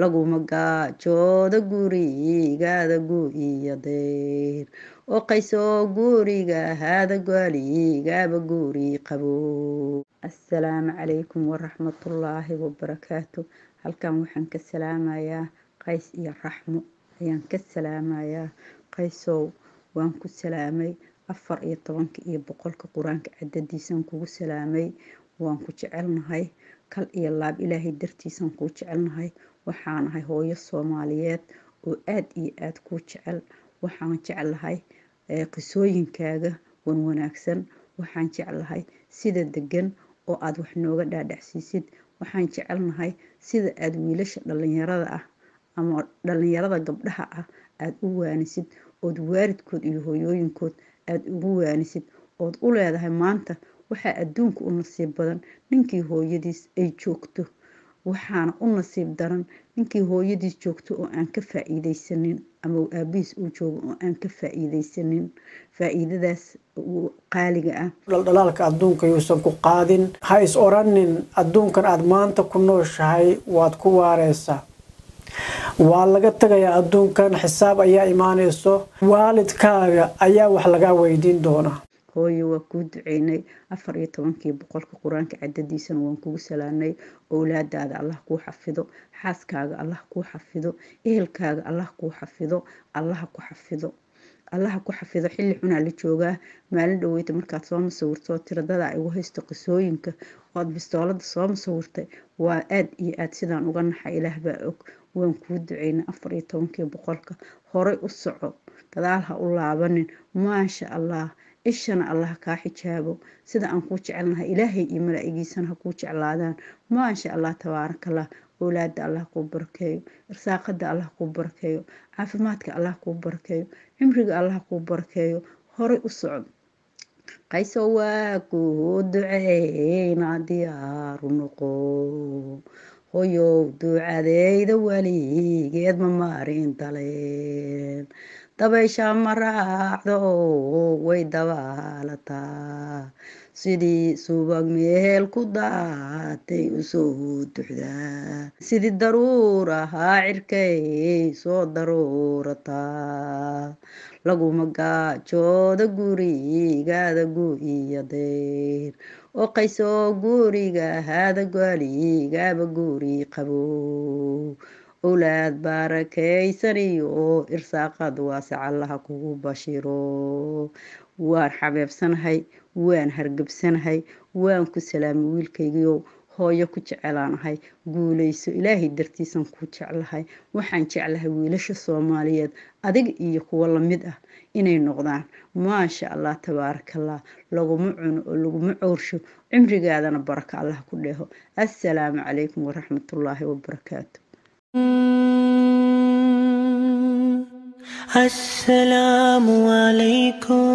laguma gaajooda gurigaada gu-iyo deyr oo qaysoo guriga hada gaaligaaba guri qabo assalaamu calaykum waraxmatullaahi wabarakaatu. Halkan waxaan ka salaamayaa qays iyo raxmo ayaan ka salaamayaa qaysow. Waan ku salaamay afar iyo tobanka iyo boqolka qur'aanka cadadiisaan kugu salaamay. Waan ku jecelnahay kal iyo laab ilaahay dartiisaan kuu jecelnahay. Waxaanahay hooyo soomaaliyeed oo aada iyo aada kuu jecel. Waxaan jeclahay qisooyinkaaga wan wanaagsan. Waxaan jeclahay sida degan oo aada wax nooga dhaadhacsiisid waxaan jecelnahay sida aada wiilasha dhalinyarada ah ama dhalinyarada gabdhaha ah aada u waanisid. Ood waaridkood iyo hooyooyinkood aada ugu waanisid. Ood u leedahay maanta waxaa adduunka u nasiib badan ninkii hooyadiis ay joogto. Waxaana u nasiib daran ninkii hooyadiis joogto oo aan ka faa-iideysanin ama aabihiis uu joogo oo aan ka faa-iideysanin qaaliga ah. Dhaldhalaalka adduunka yuusan ku qaadin ha is oranin adduunkan aada maanta ku nooshahay waad ku waareysaa waa laga tagayaa adduunkan xisaab ayaa imaaneyso waalidkaaga ayaa wax lagaa weydiin doonaa hooyo waa kuu duceynay. Afar iyo tobankii boqolka qur'aanka cadadiisana waan kugu salaanay. Owlaadaada allah kuu xafido. Xaaskaaga allah kuu xafido. Ehelkaaga allah kuu xafido. Allaha ku xafido. Allaha ku xafido. Xilli xunaa la joogaa. Maalin dhaweyta markaad soo masawirtoo tiradada igu haysto qisooyinka oad bistoolada soo masawirtay waa aada iyo aada sidaan uga naxa ilaah baa og. Waan kuu duceynay afar iyo tobankii boqolka. Horay u soco. Gadaal ha u laabanin. Maasha allah ishana allah kaa xijaabo. Sida aan kuu jecelnahay ilaahay iyo malaa-igiisana ha kuu jeclaadaan. Maasha allah tabaarakallah owlaada allah kuu barakeeyo irsaaqada allah kuu barakeeyo caafimaadka allah kuu barakeeyo cimriga allah kuu barakeeyo horay u socod. Qayso waa kuu duceyna diyaaru noqo hoyow duucadeyda weligeed ma maarin daleen dabaysha ma raacdo way dabaalataa sidii subag meel ku daatay u soo duxdaa sidii daruur ahaa cirkay soo daruurataa laguma gaajooda gurigaada gu-iyo deyr oo qaysoo guriga hada gaaligaaba guri qabo owlaad baarakaysan iyo irsaaqad waase allaha kugu bashiro. Waan xabeebsanahay waan hargebsanahay waan ku salaamay wiilkaygiiow hooyo ku jecelaanahay guuleyso ilaahay dartiisan ku jeclahay waxaan jeclahay wiilasha soomaaliyeed adiga iyo kuwo lamid ah inay noqdaan maasha allah tabaarakallah laguma cuno oo laguma cowrsho cimrigaadana baraka allah ku dheeho assalaamu calaykum waraxmatullaahi wabarakaatu السلام عليكم